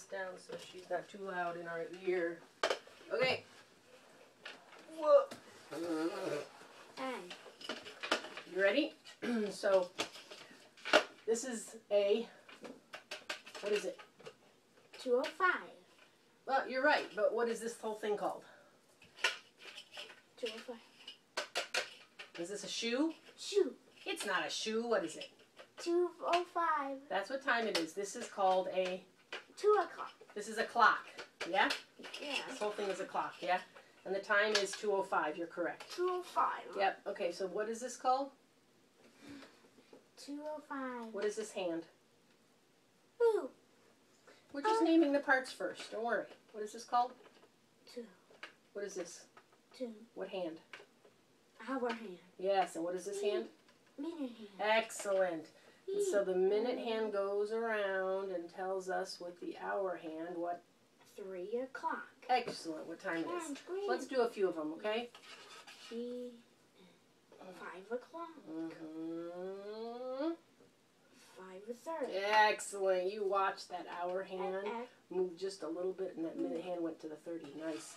this down so she's not too loud in our ear. Okay. Whoa. And You ready? so this is a what is it? 205. Well, you're right, but what is this whole thing called? 205. Is this a shoe? Shoe. It's not a shoe. What is it? 205. That's what time it is. This is called a 2 o'clock. this is a clock. Yeah? Yeah. This whole thing is a clock, yeah? And the time is 205. You're correct. 205. Yep. Okay, so what is this called? 205. What is this hand? Boo. We're just Uh, naming the parts first. Don't worry. What is this called? 2. What is this? 2. What hand? Our hand. Yes, and what is this hand? Minute hand. Excellent. And so the minute hand goes around and tells us with the hour hand what 3 o'clock. excellent what time it is. Let's do a few of them, okay? Three, 5 o'clock. hmm 5.30. Excellent. You watch that hour hand And at move just a little bit, and that minute hand went to the 30. Nice.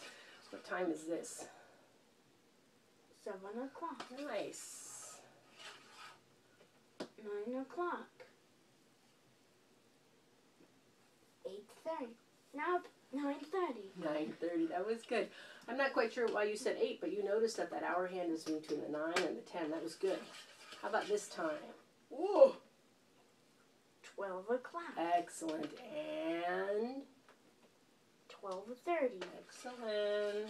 What time is this? 7 o'clock. Nice. 9 o'clock. 8.30. Now 9.30. 9.30. That was good. I'm not quite sure why you said 8, but you noticed that that hour hand is between the 9 and the 10. That was good. How about this time? Whoa. 12 o'clock. Excellent. And 12.30. excellent.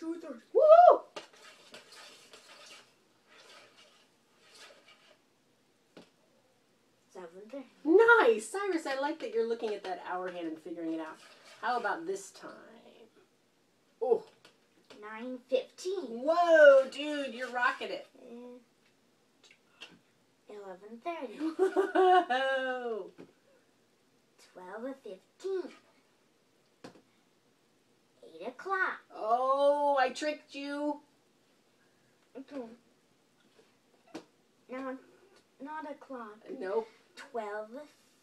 Two thirty. Woo! Seven thirty. Nice. Cyrus, I like that you're looking at that hour hand and figuring it out. How about this time? Oh. Nine fifteen. Whoa, dude, you're rocking it. Eh. Eleven thirty. Whoa. Twelve fifteen. Eight o'clock. I tricked you. Not not o'clock. Nope. Twelve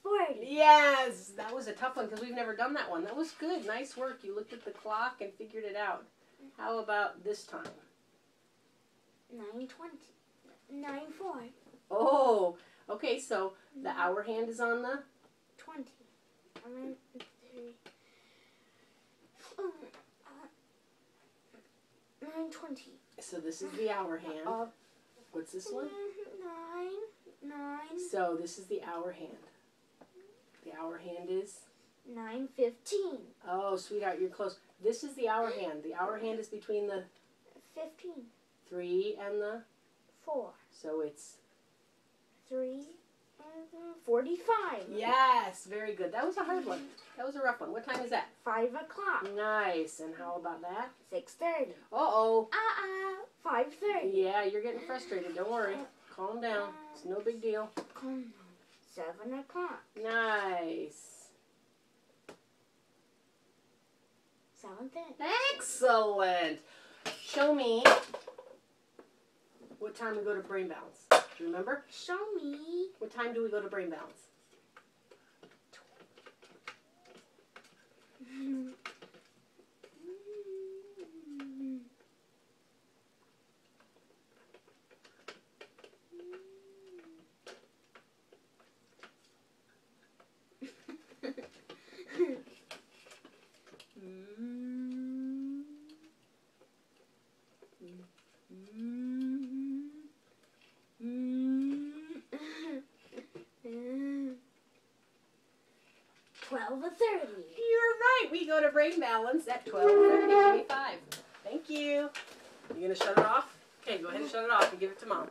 forty. Yes, that was a tough one because we've never done that one. That was good. Nice work. You looked at the clock and figured it out. How about this time? Nine twenty. Nine four. Oh, okay. So the mm-hmm. hour hand is on the. Twenty. I mean three. Um, Um, uh, Nine twenty. So this is the hour hand. Uh, What's this one? Nine. Nine. So this is the hour hand. The hour hand is. Nine fifteen. Oh, sweetheart, you're close. This is the hour hand. The hour hand is between the Fifteen. three and the. Four. So it's. Three. Uh, Forty-five. Yes, very good. That was a hard one. That was a rough one. What time is that? Five o'clock. Nice. And how about that? Six thirty. Uh oh. Uh-uh. Five thirty. Yeah, you're getting frustrated. Don't worry. Calm down. It's no big deal. Come on. Seven o'clock. Nice. Seven thirty. Excellent. Show me what time we go to brain balance. Do you remember? Show me. What time do we go to brain balance? Twelve thirty. You're right. We go to brain balance at 12:30. Give me five. Thank you. You gonna shut it off? Okay, go ahead and shut it off and give it to mom.